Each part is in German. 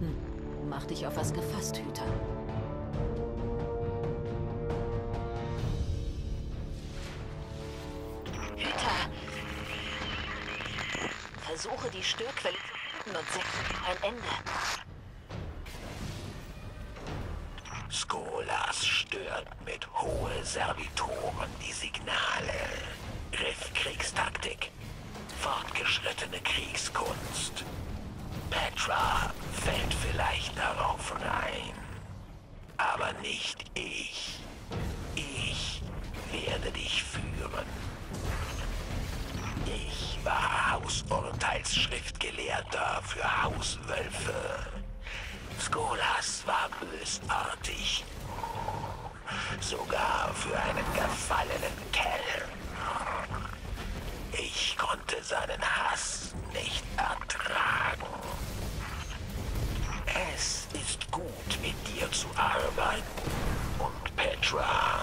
Hm. Mach dich auf was gefasst, Hüter. Hüter! Versuche die Störquelle zu finden und setze ein Ende. Skolas stört mit hohe Servitoren die Signale. Griffkriegstaktik. Fortgeschrittene Kriegskunst. Petra fällt ich. Ich werde dich führen. Ich war Hausurteilsschriftgelehrter für Hauswölfe. Skolas war bösartig. Sogar für einen gefallenen Kerl. Ich konnte seinen Hass Petra,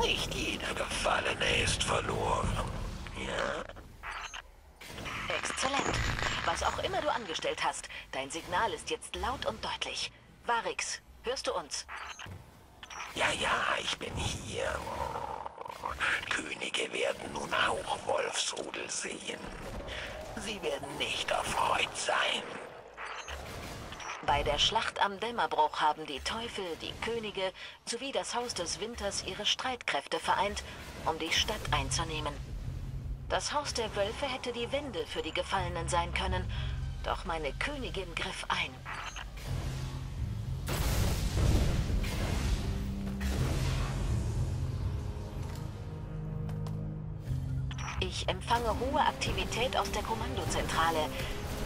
nicht jeder Gefallene ist verloren. Ja? Exzellent. Was auch immer du angestellt hast, dein Signal ist jetzt laut und deutlich. Varix, hörst du uns? Ja, ja, ich bin hier. Könige werden nun auch Wolfsrudel sehen. Sie werden nicht erfreut sein. Bei der Schlacht am Dämmerbruch haben die Teufel, die Könige sowie das Haus des Winters ihre Streitkräfte vereint, um die Stadt einzunehmen. Das Haus der Wölfe hätte die Wende für die Gefallenen sein können, doch meine Königin griff ein. Ich empfange hohe Aktivität aus der Kommandozentrale.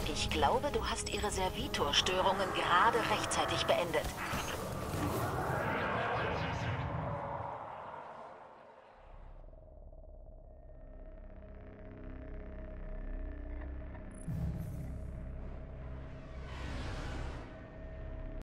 Ich glaube, du hast ihre Servitorstörungen gerade rechtzeitig beendet.